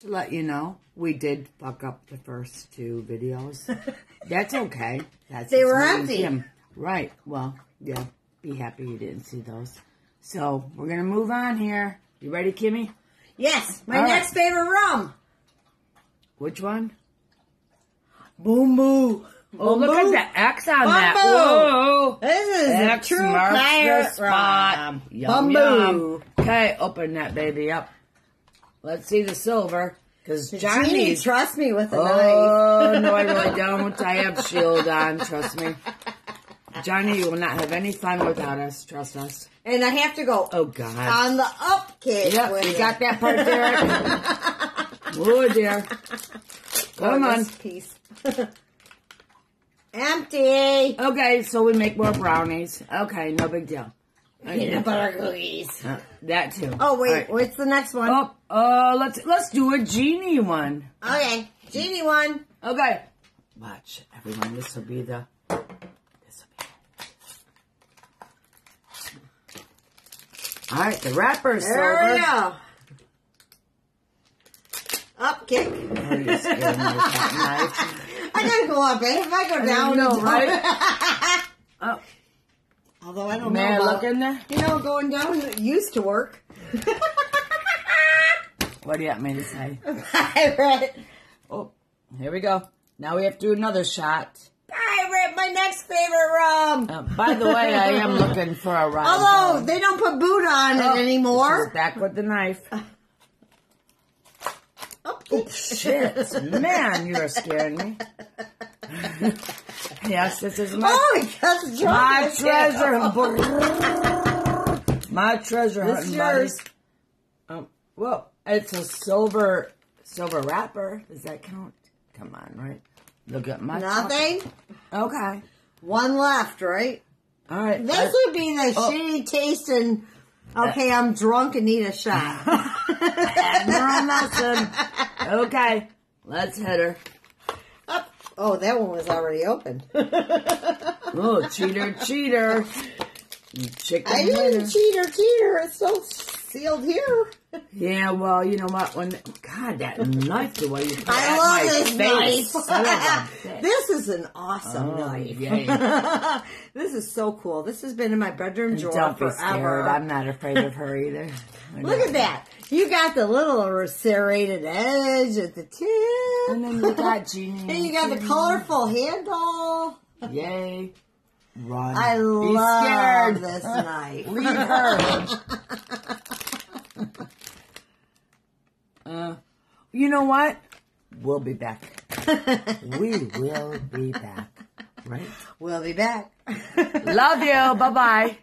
To let you know, we did fuck up the first two videos. That's okay. That's They were empty. Right. Well, yeah. Be happy you didn't see those. So we're gonna move on here. You ready, Kimmy? Yes, my All right. next favorite rum. Which one? Bumbu. Oh, look at the X on that. Bumbu. Whoa. This is X a true pirate spot. rum. Yum, yum. Okay, open that baby up. Let's see the silver. Because Genie, Johnny's trust me with a oh, knife. Oh, no, I really don't. I have shield on, trust me. Johnny you will not have any fun without us, trust us. And I have to go Oh, God. on the up kick. Yep, you it. got that part there. oh, dear. Come Oh, on. piece. Empty. Okay, so we make more brownies. Okay, no big deal. Peanut butter cookies. Uh, that too. Oh wait, right. what's the next one? Oh, uh, let's let's do a genie one. Okay, genie one. Okay. Watch, everyone. This will be the. This will be. All right, the wrapper's There we go. Up kick. You're me with that knife. I gotta go up, eh? If I go down, know, right? Oh, Although I don't may I know. look in there? You know, going down used to work. What do you want me to say? Pirate. Oh, here we go. Now we have to do another shot. Pirate, my next favorite rum. Uh, by the way, I am looking for a rum. Although home. they don't put boot on Oh, it anymore. back with the knife. Oh, shit. Man, you're scaring me. yes, this is my, Oh, my treasure. my treasure This hunting buddy. yours. Um, well, it's a silver silver wrapper. Does that count? Come on, right? Look at my Nothing. Okay. One left, right? All right. This I- would be the Oh. shitty tasting. Okay, I'm drunk and need a shot. and we're on. Okay. Let's hit her. Oh, that one was already open. Oh, cheater, cheater. You chicken I didn't cheat or cheater. It's so sealed here. Yeah, well, you know what? When God, that knife, the way you I love this face. knife. Son of a bitch. this is an awesome Oh, knife. this is so cool. This has been in my bedroom drawer Don't be forever. scared. I'm not afraid of her either. Look at that. You got the little serrated edge at the tip. And then you got Genie. And you got the colorful handle. Yay. Run. I Be love scared. this knife. Leave her. uh, you know what? We'll be back. we will be back. Right? We'll be back. Love you. Bye bye.